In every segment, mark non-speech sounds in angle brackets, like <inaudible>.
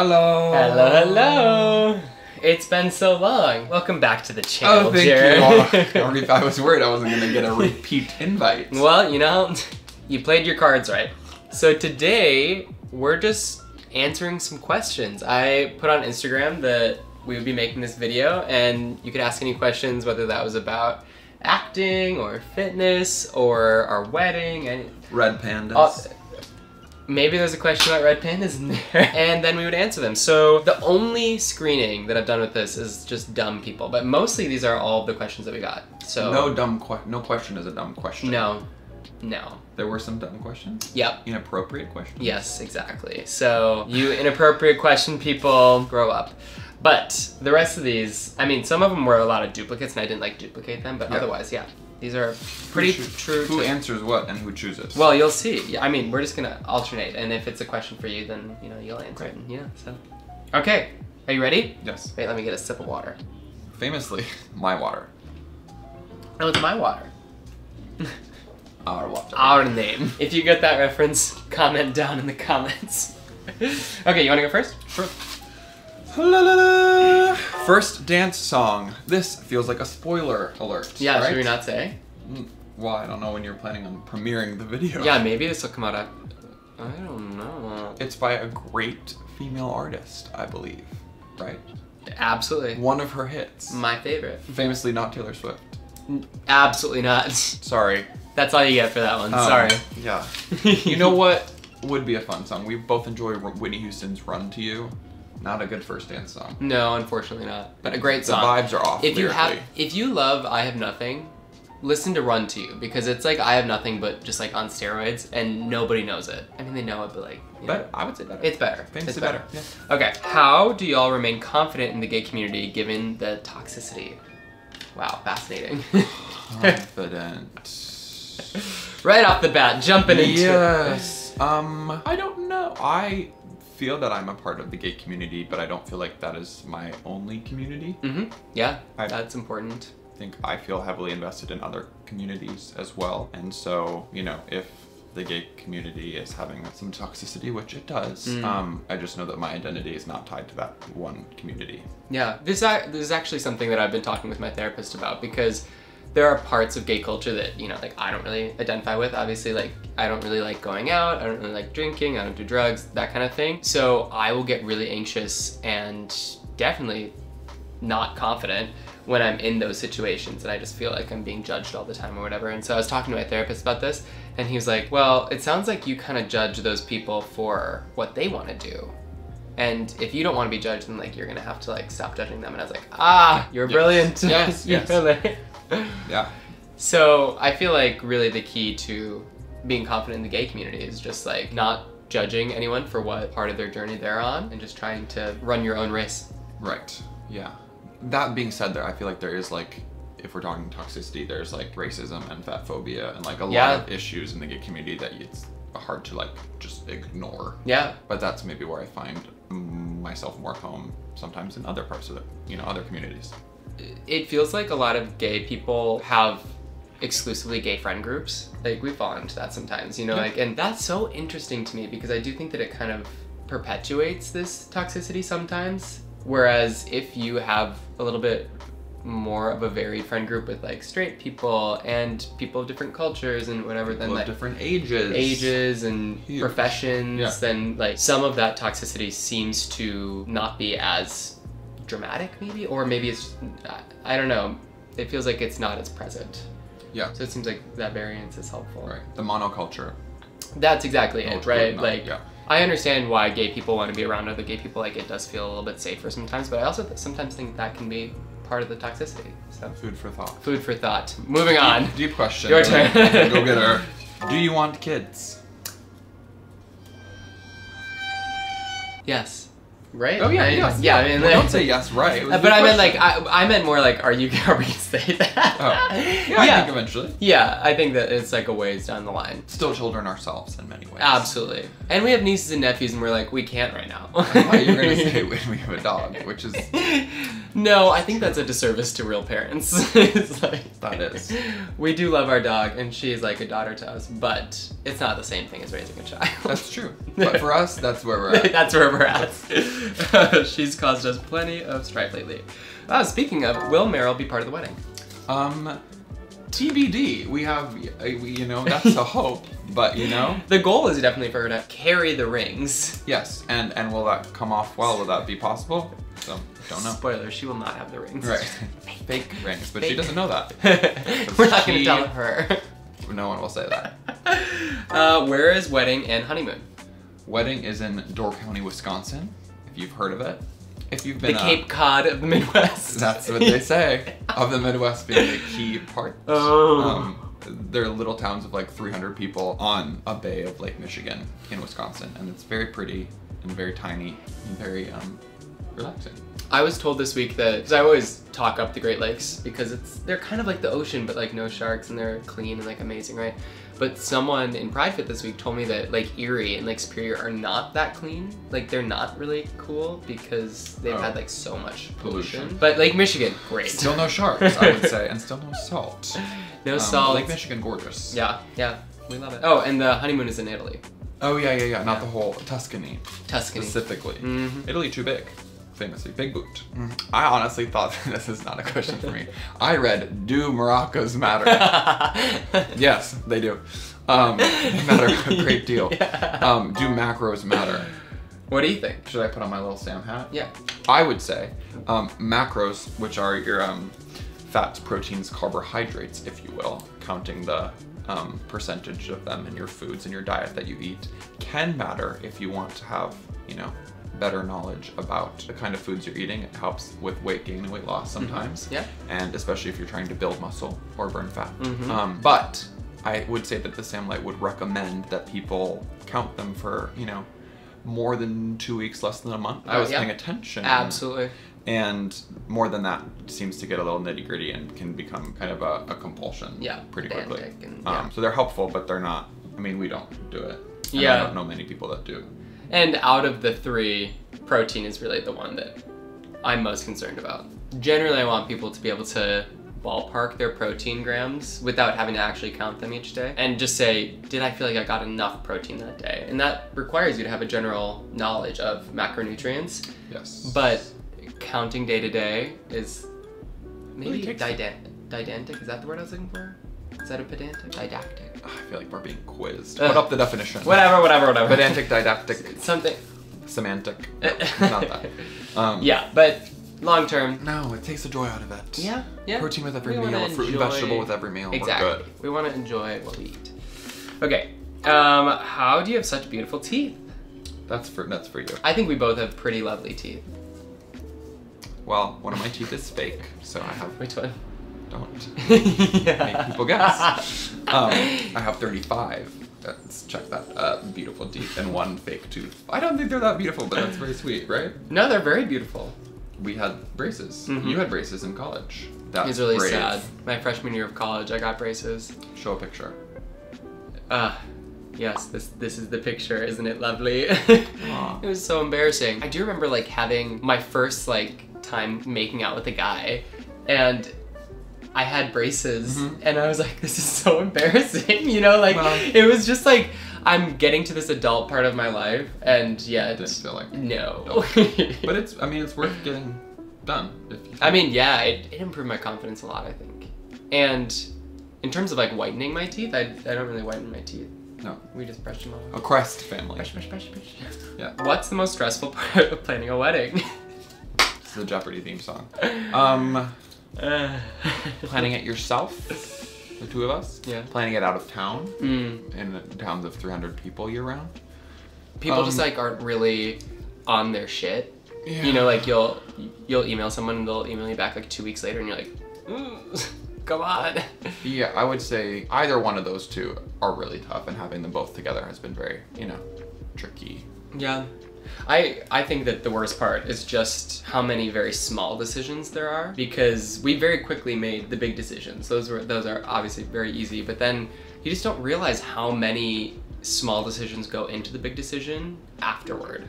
Hello. Hello, hello. It's been so long. Welcome back to the channel, Oh, thank Jared. you. Oh, <laughs> I was worried I wasn't gonna get a repeat invite. well, you know, you played your cards right. So today we're just answering some questions. I put on Instagram that we would be making this video, and you could ask any questions, whether that was about acting or fitness or our wedding and Red pandas. Uh, maybe there's a question about red pandas in there, <laughs> and then we would answer them. So the only screening that I've done with this is just dumb people, but mostly these are all the questions that we got. So no dumb que- no question is a dumb question. no, no. There were some dumb questions. Yep. Inappropriate questions. Yes, exactly. So you <laughs> inappropriate question people, grow up. But the rest of these, I mean, some of them were a lot of duplicates, and I didn't like duplicate them. But Yeah. otherwise, yeah, these are pretty Who true. Who answers what and who chooses? Well, you'll see. I mean, we're just gonna alternate, and if it's a question for you, then you know you'll answer it. And, yeah. So, okay, are you ready? yes. Wait, let me get a sip of water. Famously, <laughs> my water. Oh, it's my water. <laughs> Our water. Our name. If you get that reference, comment down in the comments. <laughs> okay, you wanna go first? Sure. La, la, la. First dance song. This feels like a spoiler alert. Yeah, right? should we not say? Mm, Well, I don't know when you're planning on premiering the video. Yeah, maybe this will come out. At, I don't know. It's by a great female artist, I believe. Right? Absolutely. One of her hits. My favorite. Famously not Taylor Swift. Absolutely not. <laughs> Sorry. That's all you get for that one. Um, Sorry. Yeah. <laughs> You know what would be a fun song? We both enjoy Whitney Houston's Run to You. Not a good first dance song. No, unfortunately not. But a great song. The vibes are off. if you have if you love I Have Nothing, listen to Run to You because it's like I Have Nothing but just like on steroids and nobody knows it. I mean they know it but like But I would say better. it's better. Famously it's better. better, Okay. How do y'all remain confident in the gay community given the toxicity? Wow, fascinating. Confident. <laughs> right off the bat, jumping into yes. Um, I don't know. I feel that I'm a part of the gay community, but I don't feel like that is my only community. Mm-hmm. Yeah, I- that's important. I think I feel heavily invested in other communities as well. And so, you know, if the gay community is having some toxicity, which it does, Mm. um, I just know that my identity is not tied to that one community. Yeah, this, this is actually something that I've been talking with my therapist about because there are parts of gay culture that, you know, like I don't really identify with. Obviously, like I don't really like going out, I don't really like drinking, I don't do drugs, that kind of thing. So I will get really anxious and definitely not confident when I'm in those situations and I just feel like I'm being judged all the time or whatever. And so I was talking to my therapist about this and he was like, well, it sounds like you kind of judge those people for what they want to do. And if you don't want to be judged, then like you're gonna have to like stop judging them. And I was like, ah, you're Yes. brilliant. <laughs> Yes, You're yes. <laughs> Yeah. So I feel like really the key to being confident in the gay community is just like not judging anyone for what part of their journey they're on and just trying to run your own race. Right. Yeah. That being said, there I feel like there is like, if we're talking toxicity, there's like racism and fat phobia and like a Yeah. lot of issues in the gay community that it's hard to like just ignore. Yeah. But that's maybe where I find myself more home sometimes in other parts of the, you know, other communities. It feels like a lot of gay people have exclusively gay friend groups. Like we fall into that sometimes, you know, like and that's so interesting to me because I do think that it kind of perpetuates this toxicity sometimes. Whereas if you have a little bit more of a varied friend group with like straight people and people of different cultures and whatever, then People like different ages. ages and Huge. professions, Yeah. then like some of that toxicity seems to not be as dramatic, maybe, or maybe it's I- don't know. It feels like it's not as present. Yeah. So it seems like that variance is helpful. Right. The monoculture. That's exactly Oh, it, right? not- Like yeah. I understand why gay people want to be around other gay people. Like it does feel a little bit safer sometimes, but I also th- sometimes think that can be part of the toxicity. So Food for thought. food for thought. Moving on. Deep, deep question. Your turn. <laughs> Go get her. Do you want kids? Yes. Right? Oh yeah, I- yes. Yeah. I mean, Well, like- don't say yes, right. It was a Uh, but I meant like. I, I meant more like are you <laughs> are we gonna say that? Oh. Yeah, I think eventually. Yeah, I think that it's like a ways down the line. Still children ourselves in many ways. Absolutely. And we have nieces and nephews, and we're like, we can't right now. I you were gonna <laughs> say when we have a dog, which is <laughs> no, I think that's a disservice to real parents. it's like That is. We do love our dog, and she is like a daughter to us, but it's not the same thing as raising a child. that's true. But for us, that's where we're at. that's where we're at. <laughs> She's caused us plenty of strife lately. Ah, speaking of, will Meryl be part of the wedding? Um, TBD. We have, uh, we- you know, that's a <laughs> hope, but you know, The goal is definitely for her to carry the rings. yes. And and will that come off well? Will that be possible? So don't know. Spoiler, she will not have the rings. Right. Fake rings, but she doesn't know that. <laughs> We're not gonna tell her. No one will say that. Uh, where is wedding and honeymoon? Wedding is in Door County, Wisconsin. You've heard of it, if you've The been, uh, Cape Cod of the Midwest. that's what they say <laughs> of the Midwest being a key part. Oh. Um, they're little towns of like 300 people on a bay of Lake Michigan in Wisconsin, and it's very pretty and very tiny and very um, relaxing. I was told this week that because I always talk up the Great Lakes because it's they're kind of like the ocean, but like no sharks and they're clean and like amazing, right? But someone in Pridefit this week told me that like Erie and Lake Superior are not that clean. Like they're not really cool because they've Oh. had like so much pollution. Pollution. But Lake Michigan, great. Still no sharks, I would <laughs> say, and still no salt. <laughs> no Um, salt. Lake Michigan, gorgeous. Yeah, yeah, we love it. Oh, and the honeymoon is in Italy, Oh yeah, yeah, yeah. Not Yeah. the whole Tuscany Tuscany. specifically. Mhm. Italy too big. Famously, big boot. I honestly thought <laughs> this is not a question for me. <laughs> I read, "Do maracas matter?" <laughs> yes, they do. Um, they matter a great deal. Yeah. Um, do macros matter? what do you think? Should I put on my little Sam hat? Yeah. I would say um, macros, which are your um, fats, proteins, carbohydrates, if you will, counting the um, percentage of them in your foods and your diet that you eat, can matter if you want to have, you know, better knowledge about the kind of foods you're eating. It helps with weight gain and weight loss sometimes. Mm-hmm. Yeah. And especially if you're trying to build muscle or burn fat. Mhm. Um, but I would say that the Sam Leicht would recommend that people count them for, you know, more than two weeks, less than a month. I Oh, was yeah. paying attention. Absolutely. And more than that seems to get a little nitty gritty and can become kind of a, a compulsion Yeah, pretty quickly. and- um. So they're helpful, but they're not. I mean, we don't do it. And Yeah. I don't know many people that do. And out of the three, protein is really the one that I'm most concerned about. Generally, I want people to be able to ballpark their protein grams without having to actually count them each day and just say, did I feel like I got enough protein that day? And that requires you to have a general knowledge of macronutrients, Yes. but counting day to day is maybe Really takes- didactic. Didactic, is that the word I was looking for? Is that a pedantic? Didactic. I feel like we're being quizzed. Ugh. Put up the definition. Whatever, whatever, whatever. Pedantic, didactic, <laughs> Something. semantic. <laughs> Not that. Um, Yeah, but long term, No, it takes the joy out of it. Yeah, yeah. Protein with every We meal, fruit and vegetable with every meal. We're Exactly. good. We want to enjoy what we eat. Okay. Um, how do you have such beautiful teeth? That's for that's for you. I think we both have pretty lovely teeth. Well, one of my teeth is fake, so I have Which one? Don't. <laughs> yeah. make people guess. <laughs> um, I have 35. Let's check that. Uh, beautiful teeth and one fake tooth. I don't think they're that beautiful, but that's very sweet, right? No, they're very beautiful. We had braces. Mhm. You had braces in college. That's it's really brave. sad. My freshman year of college, I got braces. Show a picture. Ah, yes, this this is the picture, isn't it lovely? <laughs> It was so embarrassing. I do remember like having my first like time making out with a guy, and I had braces, Mhm. and I was like, this is so embarrassing, <laughs> you know, like Well- it was just like I'm getting to this adult part of my life, and yet Didn't feel like. no. <laughs> But it's. I mean, it's worth getting done. If you I mean, yeah, it, it improved my confidence a lot, I think. And in terms of like whitening my teeth, I, I don't really whiten my teeth. no. We just brush them off. A Crest family. Brush, brush, brush, brush. Yeah. What's the most stressful <laughs> part of planning a wedding? It's the Jeopardy theme song. Um, Uh, <laughs> planning it yourself. The two of us. Yeah. Planning it out of town Mm, in towns of 300 people year round. people just Um, like aren't really on their shit. Yeah. You know, like you'll you'll email someone and they'll email you back like two weeks later, and you're like, "Mm, <laughs> come on. <laughs> Yeah, I would say either one of those two are really tough, and having them both together has been very, you know, tricky. Yeah. I I think that the worst part is just how many very small decisions there are because we very quickly made the big decisions. Those were those are obviously very easy, but then you just don't realize how many small decisions go into the big decision afterward.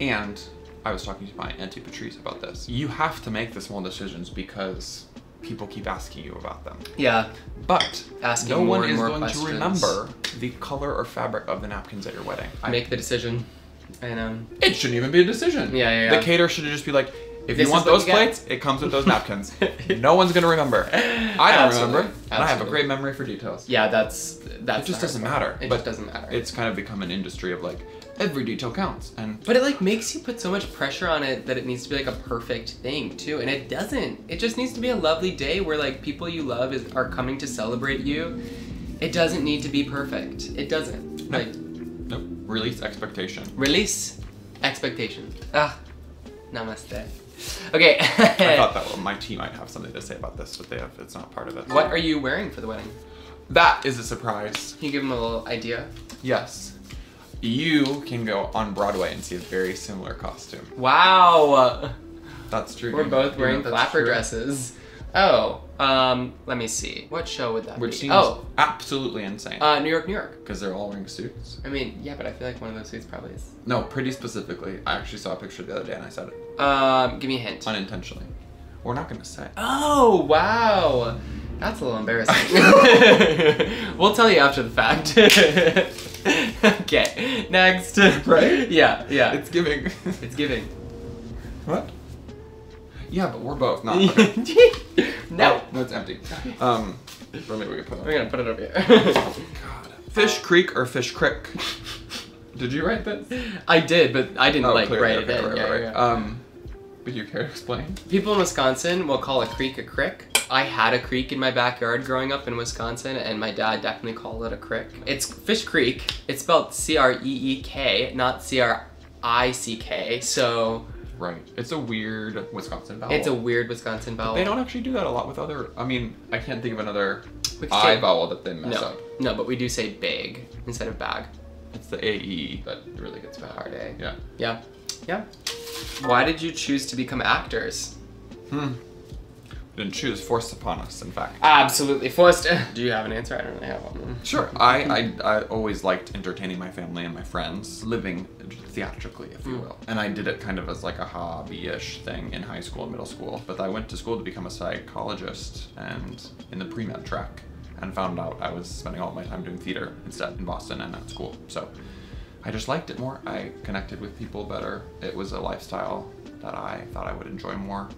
And I was talking to my auntie Patrice about this. You have to make the small decisions because people keep asking you about them. Yeah. But Asking no one is going questions. to remember the color or fabric of the napkins at your wedding. I- Make the decision. I know. Um, it shouldn't even be a decision. Yeah, yeah, yeah. The caterer should just be like, if This you want those you plates, it comes with those <laughs> napkins. no one's gonna remember. I <laughs> don't Absolutely. remember, and I have a great memory for details. Yeah, that's that's. It just doesn't part. matter. It but just doesn't matter. It's kind of become an industry of like every detail counts, and But it like makes you put so much pressure on it that it needs to be like a perfect thing too, and it doesn't. It just needs to be a lovely day where like people you love is are coming to celebrate you. It doesn't need to be perfect. It doesn't. Nope. Like nope. Release expectation. release expectation. Ah, namaste. Okay. I <laughs> thought that well, my team might have something to say about this, but they have. It's not part of it. what are you wearing for the wedding? That is a surprise. Can you give them a little idea? Yes. You can go on Broadway and see a very similar costume. Wow. That's true. We're both wearing flapper dresses. Oh, um, let me see. What show would that Which be? seems oh, absolutely insane. uh, New York, New York. Because they're all wearing suits. I mean, yeah, but I feel like one of those suits probably is. No, pretty specifically. I actually saw a picture the other day and I said it Um, give me a hint. unintentionally. We're not gonna say. Oh, wow. That's a little embarrassing. <laughs> <laughs> we'll tell you after the fact. <laughs> okay, next. Right? Yeah, yeah. It's giving. It's giving. what? Yeah, but we're both not. No. Oh, no, it's empty. <laughs> Um, or maybe we can put it. We're gonna put it over here. <laughs> God. Fish Creek or Fish Crick? Did you write this? I did, but I didn't like clearly, write okay, it right, yeah, right, yeah, right. yeah. Um, would you care to explain? People in Wisconsin will call a creek a crick. I had a creek in my backyard growing up in Wisconsin, and my dad definitely called it a crick. It's Fish Creek. It's spelled C R E E K, not C R I C K. So Right. It's a weird Wisconsin vowel. it's a weird Wisconsin vowel. They don't actually do that a lot with other. I mean, I can't think of another I say- vowel that they mess No, up. no, but we do say bag instead of bag. It's the AE that really gets bad. Hard A. Yeah. Yeah, yeah. Why did you choose to become actors? Hmm. Didn't choose, forced upon us, in fact. Absolutely forced. <laughs> Do you have an answer? I don't really have one. Sure. I, I, I always liked entertaining my family and my friends, living theatrically, if you Mm. will. And I did it kind of as like a hobby-ish thing in high school and middle school. But I went to school to become a psychologist and in the pre-med track and found out I was spending all my time doing theater instead in Boston and at school. So I just liked it more. I connected with people better. It was a lifestyle that I thought I would enjoy more.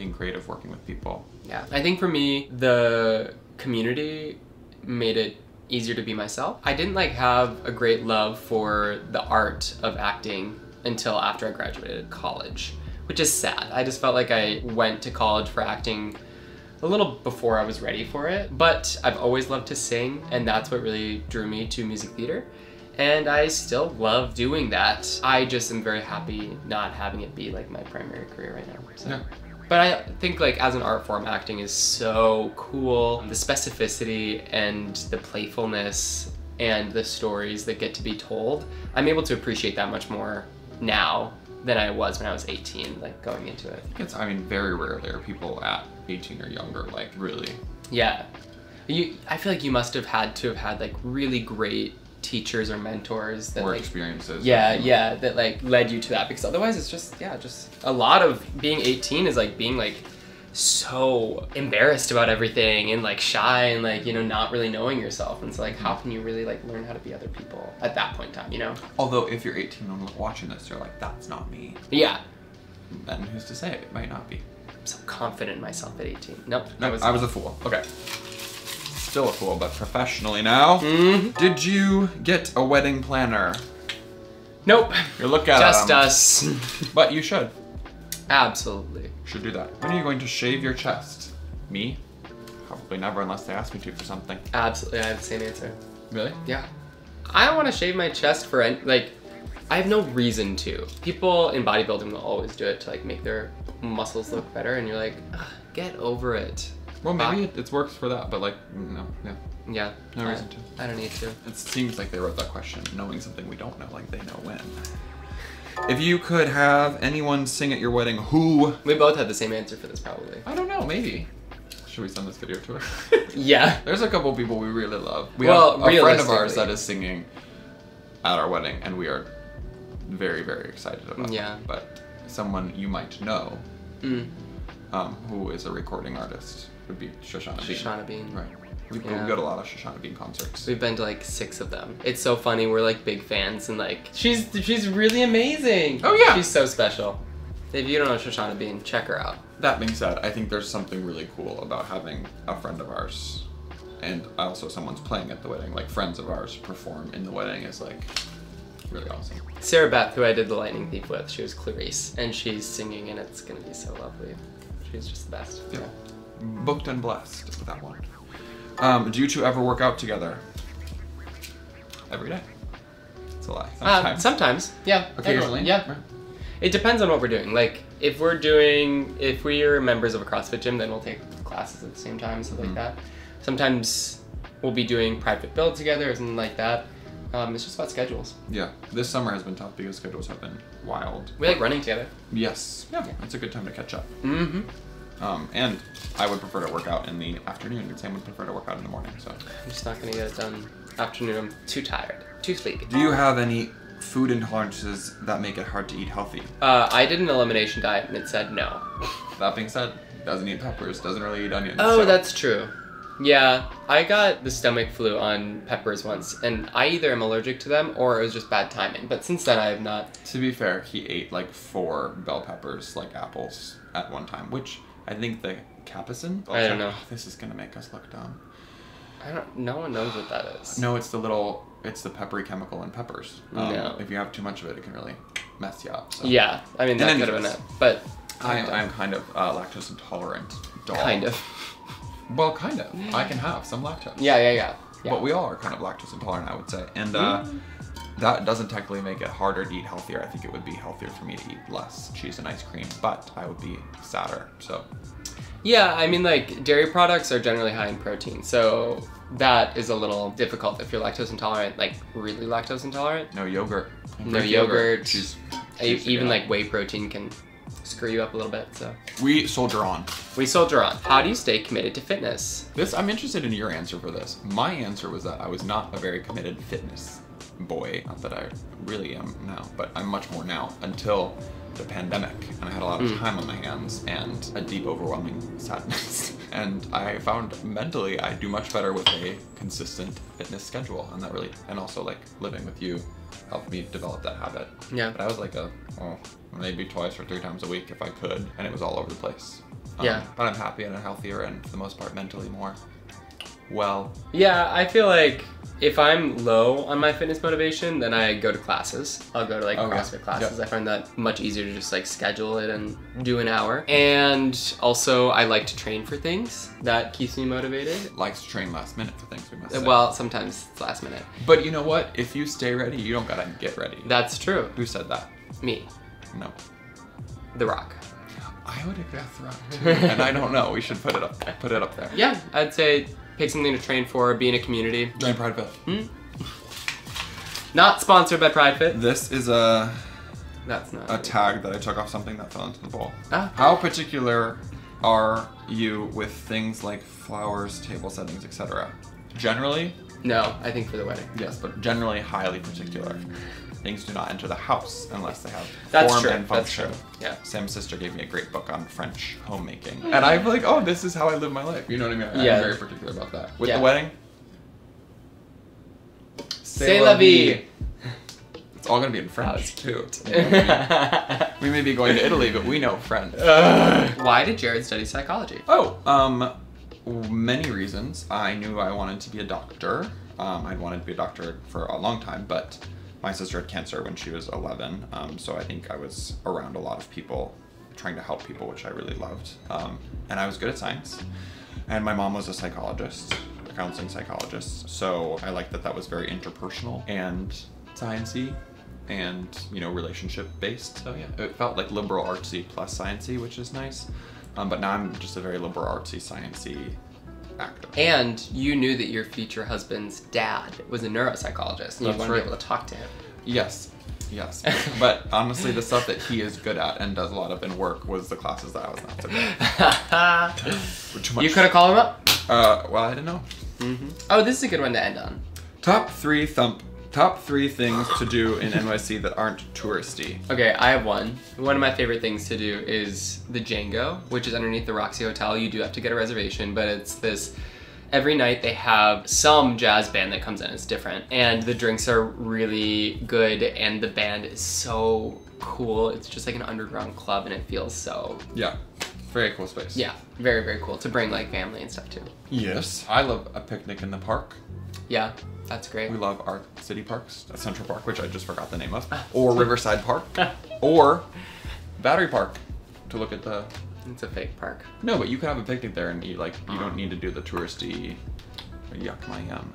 Being creative, working with people. Yeah, I think for me, the community made it easier to be myself. I didn't like have a great love for the art of acting until after I graduated college, which is sad. I just felt like I went to college for acting a little before I was ready for it, but I've always loved to sing, and that's what really drew me to music theater. And I still love doing that. I just am very happy not having it be like my primary career right now. So. Yeah. But I think like as an art form, acting is so cool. The specificity and the playfulness and the stories that get to be told, I'm able to appreciate that much more now than I was when I was 18, like going into it. It's, I mean, very rarely are people at 18 or younger, like, really. Yeah. You, I feel like you must have had to have had like really great teachers or mentors that Or like experiences. yeah yeah that like led you to that because otherwise it's just yeah just a lot of being 18 is like being like so embarrassed about everything and like shy and like you know not really knowing yourself and so like how can you really like learn how to be other people at that point in time you know Although, if you're 18 and watching this, you're like, that's not me. yeah Then who's to say it might not be? I'm so confident in myself at 18 nope No, I was, I was a fool. Okay. Still a fool, but professionally now. Mhm. Did you get a wedding planner? nope You look at just them, us <laughs> But you should. absolutely Should do that. When are you going to shave your chest? Me? Probably never unless they ask me to for something. absolutely I have the same answer Really? Yeah. I don't want to shave my chest for any, like I have no reason to. People in bodybuilding will always do it to like make their muscles look better and you're like, get over it. Well, maybe Ah. it, it works for that, but like, no, yeah. Yeah. No I- reason to. I don't need to. It seems like they wrote that question knowing something we don't know, like they know when. If you could have anyone sing at your wedding, who? We both had the same answer for this probably. I don't know, maybe. Should we send this video to her? <laughs> Yeah. There's a couple people we really love. We Well, have a friend of ours that is singing at our wedding, and we are very, very excited about Yeah. it. But someone you might know, Mm. um, who is a recording artist, would be Shoshana Bean. Shoshana Bean. Right. We've, Yeah. go to a lot of Shoshana Bean concerts. We've been to like six of them. It's so funny. We're like big fans, and like she's she's really amazing. Oh, yeah. she's so special. If you don't know Shoshana Bean, check her out. That being said, I think there's something really cool about having a friend of ours, and also someone's playing at the wedding, like friends of ours perform in the wedding is like really awesome. Sarah Beth, who I did the Lightning Thief with, she was Clarisse, and she's singing, and it's gonna be so lovely. She's just the best. Yeah. Booked and blessed with that one. Um, do you two ever work out together? Every day. It's a lie. Uh, Sometimes. sometimes, yeah. Occasionally. Yeah. It depends on what we're doing. Like, if we're doing, if we are members of a CrossFit gym, then we'll take classes at the same time, stuff Mhm. like that. Sometimes we'll be doing private build together or something like that. Um, it's just about schedules. Yeah. This summer has been tough because schedules have been wild. We like running together. Yes. Yeah. It's a good time to catch up. Mm-hmm. Um, and I would prefer to work out in the afternoon, and Sam would prefer to work out in the morning. So. I'm just not gonna get it done afternoon. I'm too tired, too sleepy. Do you have any food intolerances that make it hard to eat healthy? Uh, I did an elimination diet and it said no. That being said, doesn't eat peppers, doesn't really eat onions. Oh, so- that's true. Yeah, I got the stomach flu on peppers once, and I either am allergic to them or it was just bad timing. But since then, I have not. To be fair, he ate like four bell peppers, like apples, at one time, which I think the capsaicin. I don't know. This is gonna make us look dumb. I don't. No one knows what that is. No, it's the little, it's the peppery chemical in peppers. Um, No. If you have too much of it, it can really mess you up. So. Yeah, I mean that could have been it, but I, I'm kind of uh, lactose intolerant. Dog. kind of. Well, kind of. I can have some lactose. Yeah, yeah, yeah. yeah. But we all are kind of lactose intolerant, I would say. And uh, that doesn't technically make it harder to eat healthier. I think it would be healthier for me to eat less cheese and ice cream, but I would be sadder. So, Yeah, I mean, like, dairy products are generally high in protein, so that is a little difficult if you're lactose intolerant, like, really lactose intolerant. no yogurt. No Greek yogurt. Cheese. Cheese Even, like, whey protein can screw you up a little bit, so. We soldier on. We soldier on. How do you stay committed to fitness? This I'm interested in your answer for this. My answer was that I was not a very committed fitness boy. Not that I really am now, but I'm much more now until the pandemic and I had a lot of Mm. time on my hands and a deep overwhelming sadness. <laughs> and I found mentally I do much better with a consistent fitness schedule and that really and also like living with you helped me develop that habit. Yeah. But I was like a oh, maybe twice or three times a week if I could and it was all over the place. Um, Yeah. But I'm happy and I'm healthier and for the most part mentally more well. Yeah, I feel like if I'm low on my fitness motivation, then I go to classes. I'll go to like Okay. CrossFit classes. Yep. I find that much easier to just like schedule it and do an hour. And also, I like to train for things. That keeps me motivated. Likes to train last minute for things we must say. Well, sometimes it's last minute. but you know what? If you stay ready, you don't gotta get ready. That's true. Who said that? Me, No. The Rock. I would have guessed The rock too. and I don't know. We should put it up. Put it up there. Yeah, I'd say pick something to train for, be in a community. Join Pridefit. Hmm? Not sponsored by Pridefit. This is a That's not. a tag that I took off something that fell into the bowl. Ah. How particular are you with things like flowers, table settings, etc.? Generally, No, I think for the wedding. yes, but generally highly particular. Things do not enter the house unless they have That's form true. and That's function. true. Yeah. Sam's sister gave me a great book on French homemaking. And I'm like, oh, this is how I live my life. You know what I mean? I'm Yeah. very particular about that. With Yeah. the wedding, C'est la vie. It's all gonna be in French too. You know what I mean? <laughs> we may be going to Italy, but we know French. Why did Jared study psychology? Oh, um, many reasons. I knew I wanted to be a doctor. Um, I'd wanted to be a doctor for a long time, but my sister had cancer when she was 11, um, so I think I was around a lot of people trying to help people, which I really loved. Um, and I was good at science. And my mom was a psychologist, a counseling psychologist, so I liked that that was very interpersonal and sciencey and you know relationship based. So yeah, it felt like liberal artsy plus sciencey, which is nice. Um, but now I'm just a very liberal artsy sciencey actor. And you knew that your future husband's dad was a neuropsychologist, and you wanted to be able to talk to him. Yes, yes. but honestly, the stuff that he is good at and does a lot of in work was the classes that I was not so good. at. <laughs> Were you could have called him up. Uh, well, I didn't know. hmm Oh, this is a good one to end on. Top three thump. Top three things to do in NYC that aren't touristy. Okay, I have one. One of my favorite things to do is the Django, which is underneath the Roxy Hotel. You do have to get a reservation, but it's this every night they have some jazz band that comes in. It's different, and the drinks are really good, and the band is so cool. It's just like an underground club, and it feels so Yeah. Very cool space. yeah, very very cool to bring like family and stuff too. Yes. I love a picnic in the park. Yeah, that's great. We love our city parks, Central Park, which I just forgot the name of, or Riverside Park, <laughs> or Battery Park, to look at the. It's a fake park. No, but you can have a picnic there, and you like you don't need to do the touristy. Yuck my yum.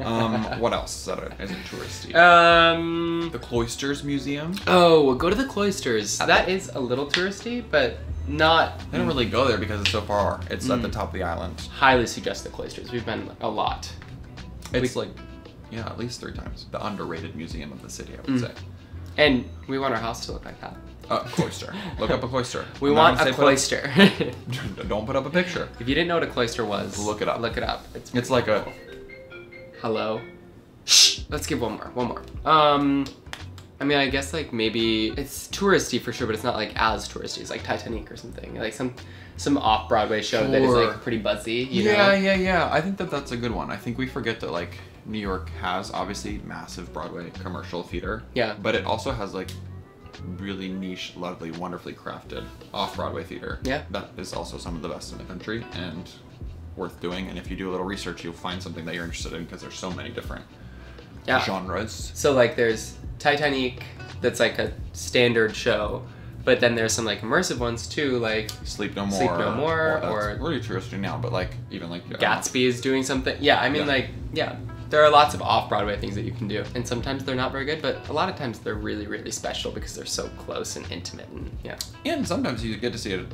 <laughs> um, what else is that isn't touristy? Um. the Cloisters Museum. Oh, go to the cloisters. That is a little touristy, but not. They don't really go there because it's so far. It's at the Mm. top of the island. Highly suggest the cloisters. We've been a lot. It's like, yeah, at least three times. The underrated museum of the city, I would Mm. say. And we want our house to look like that. Uh, cloister. Look up a cloister. <laughs> We I'm want a say put up- cloister. <laughs> Don't put up a picture. if you didn't know what a cloister was, Look it up. Look it up. It's It's like a. hello. Shh. Let's give one more. One more. Um, I mean, I guess like maybe it's touristy for sure, but it's not like as touristy. It's like Titanic or something. Like some some off Broadway show that is like pretty buzzy. You yeah, know? yeah, yeah. I think that that's a good one. I think we forget that like New York has obviously massive Broadway commercial theater. Yeah. But it also has like really niche, lovely, wonderfully crafted off Broadway theater. Yeah. That is also some of the best in the country and worth doing. And if you do a little research, you'll find something that you're interested in because there's so many different Yeah. genres. So like there's Titanic that's like a standard show, but then there's some like immersive ones too, like Sleep No More. Sleep No More, that's or- really touristy now, but like even like uh, Gatsby is doing something. Yeah, I mean Yeah. like yeah. There are lots of off Broadway things that you can do. And sometimes they're not very good, but a lot of times they're really, really special because they're so close and intimate and yeah. And sometimes you get to see a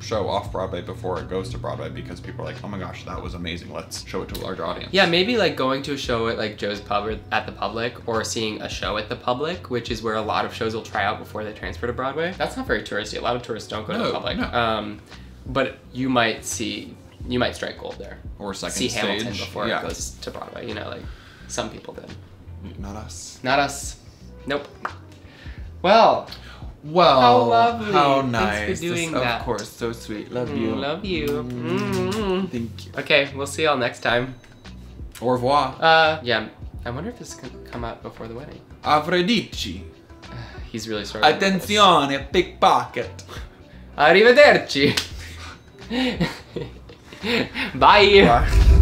show off Broadway before it goes to Broadway because people are like, oh my gosh, that was amazing. Let's show it to a larger audience. Yeah, maybe like going to a show at like Joe's Pub or at the Public or seeing a show at the Public, which is where a lot of shows will try out before they transfer to Broadway. That's not very touristy. A lot of tourists don't go to the Public. no. Um, but you might see, you might strike gold there. Or second see stage. Hamilton before yeah. it goes to Broadway. You know, like some people did. Not us. Not us. Nope. Well, Well, How lovely. How nice. Thanks for doing This- that. Of course, so sweet. Love mm, you. love you. Mm. Mm. Thank you. Okay, we'll see y'all next time. Au revoir. Uh, yeah. I wonder if this can come out before the wedding. Avredici. <sighs> He's really sorry. Attenzione, pickpocket. <laughs> Arrivederci. <laughs> Bye. Bye.